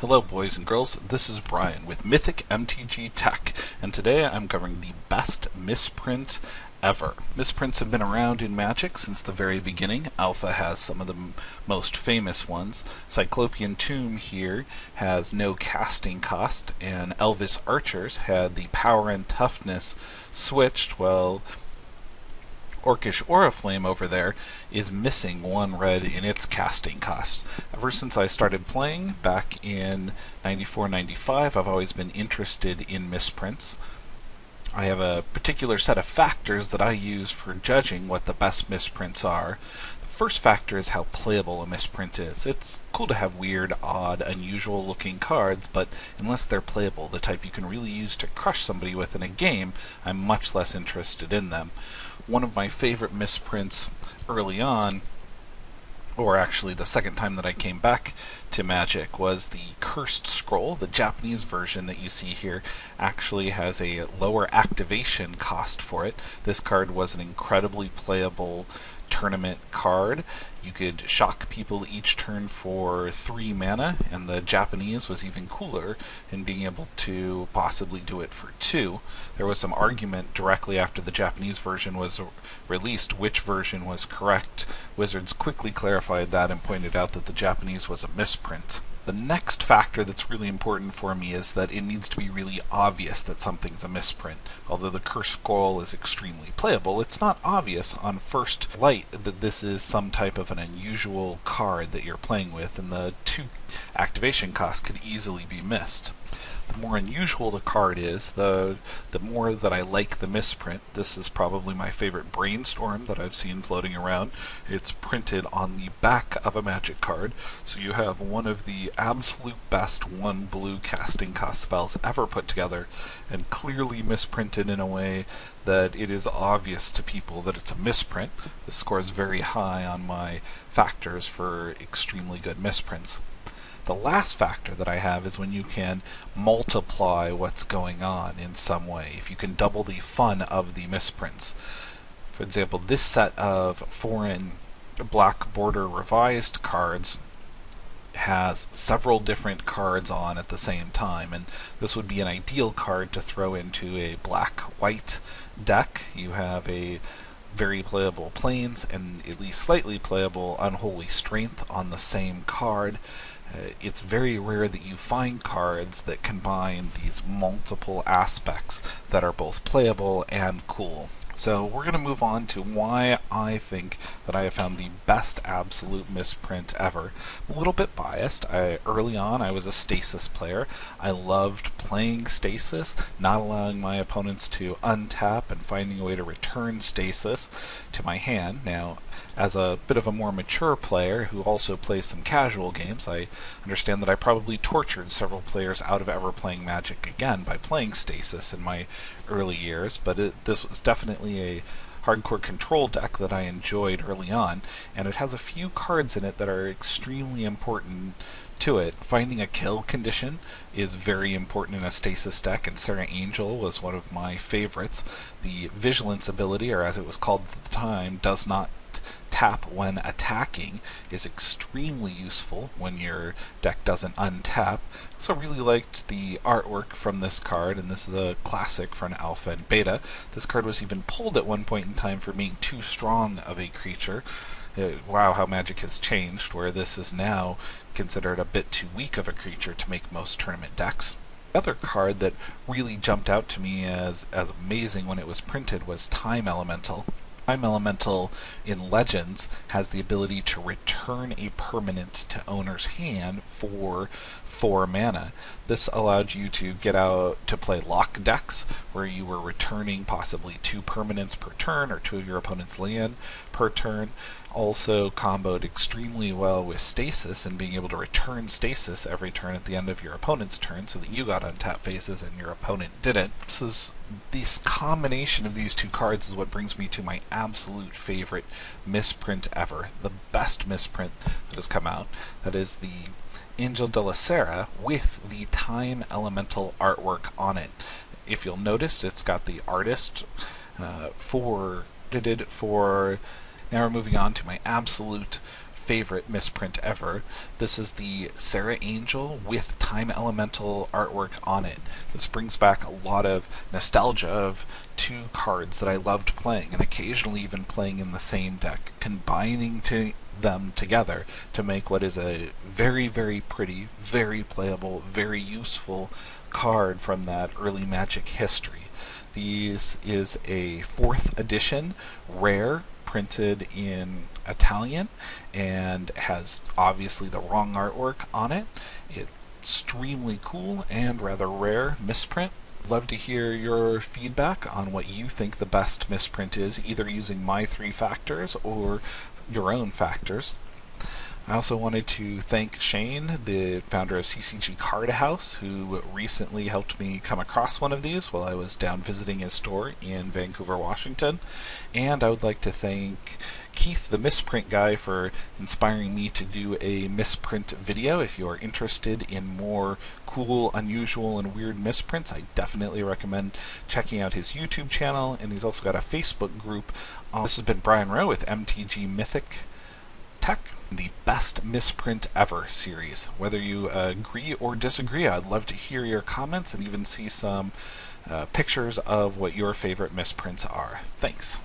Hello, boys and girls. This is Brian with Mythic MTG Tech, and today I'm covering the best misprint ever. Misprints have been around in Magic since the very beginning. Alpha has some of the most famous ones. Cyclopean Tomb here has no casting cost, and Elvish Archers had the power and toughness switched, well, Orcish Oriflame over there is missing one red in its casting cost. Ever since I started playing back in 94 95, I've always been interested in misprints. I have a particular set of factors that I use for judging what the best misprints are. First factor is how playable a misprint is. It's cool to have weird, odd, unusual looking cards, but unless they're playable, the type you can really use to crush somebody with in a game, I'm much less interested in them one of my favorite misprints early on, or actually the second time that I came back to Magic, was the Cursed Scroll. The Japanese version that you see here actually has a lower activation cost for it. This card was an incredibly playable tournament card. You could shock people each turn for three mana, and the Japanese was even cooler in being able to possibly do it for two. There was some argument directly after the Japanese version was released which version was correct. Wizards quickly clarified that and pointed out that the Japanese was a misprint. The next factor that's really important for me is that it needs to be really obvious that something's a misprint. Although the curse Scroll is extremely playable, it's not obvious on first light that this is some type of an unusual card that you're playing with, and the two activation cost could easily be missed the more unusual the card is, the the more that I like the misprint. This is probably my favorite brainstorm that I've seen floating around. It's printed on the back of a magic card, so you have one of the absolute best one blue casting cost spells ever put together, and clearly misprinted in a way that it is obvious to people that it's a misprint. This scores very high on my factors for extremely good misprints. The last factor that I have is when you can multiply what's going on in some way. If you can double the fun of the misprints. For example, this set of foreign black border revised cards has several different cards on at the same time, and this would be an ideal card to throw into a black white deck. You have a very playable plains and at least slightly playable unholy strength on the same card. Uh, it's very rare that you find cards that combine these multiple aspects that are both playable and cool. So we're going to move on to why I think that I have found the best absolute misprint ever. I'm a little bit biased. I, early on, I was a stasis player. I loved playing stasis, not allowing my opponents to untap and finding a way to return stasis to my hand. Now, as a bit of a more mature player who also plays some casual games, I understand that I probably tortured several players out of ever playing Magic again by playing Stasis in my early years, but it, this was definitely a hardcore control deck that I enjoyed early on, and it has a few cards in it that are extremely important to it. Finding a kill condition is very important in a stasis deck, and Serra Angel was one of my favorites. The Vigilance ability, or as it was called at the time, does not tap when attacking is extremely useful when your deck doesn't untap. Also really liked the artwork from this card, and this is a classic for an alpha and beta. This card was even pulled at one point in time for being too strong of a creature. Uh, wow, how Magic has changed, where this is now considered a bit too weak of a creature to make most tournament decks. The other card that really jumped out to me as, as amazing when it was printed was Time Elemental. Time Elemental in Legends has the ability to return a permanent to owner's hand for 4 mana. This allowed you to get out to play lock decks, where you were returning possibly two permanents per turn or two of your opponent's land per turn. Also comboed extremely well with Stasis and being able to return Stasis every turn at the end of your opponent's turn so that you got untapped phases and your opponent didn't. This is this combination of these two cards is what brings me to my absolute favorite misprint ever, the best misprint that has come out. That is the Angel de la Serra with the Time Elemental artwork on it. If you'll notice, it's got the artist uh, for did it for. Now we're moving on to my absolute favorite misprint ever. This is the Serra Angel with Time Elemental artwork on it. This brings back a lot of nostalgia of two cards that I loved playing, and occasionally even playing in the same deck, combining to them together to make what is a very, very pretty, very playable, very useful card from that early Magic history. These is a fourth edition rare printed in Italian and has obviously the wrong artwork on it. It's extremely cool and rather rare misprint. Love to hear your feedback on what you think the best misprint is, either using my three factors or your own factors. I also wanted to thank Shane, the founder of CCG Card House, who recently helped me come across one of these while I was down visiting his store in Vancouver, Washington. And I would like to thank Keith, the misprint guy, for inspiring me to do a misprint video. If you are interested in more cool, unusual, and weird misprints, I definitely recommend checking out his YouTube channel. And he's also got a Facebook group. Uh, this has been Brian Rowe with MTG Mythic Tech the Best Misprint Ever series. Whether you uh, agree or disagree, I'd love to hear your comments and even see some uh, pictures of what your favorite misprints are. Thanks.